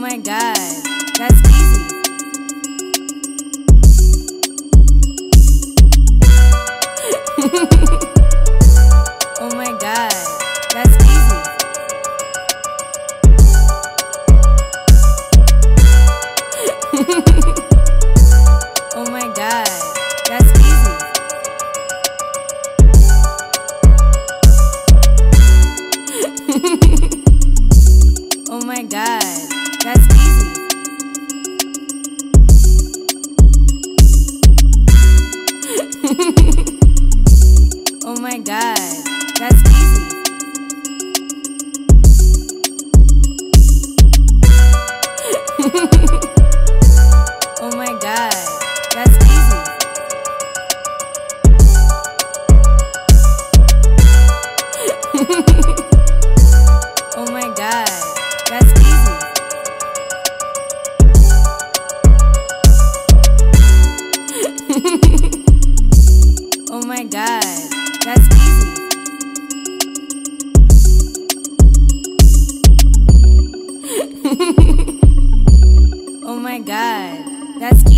my god. That's oh my god, that's.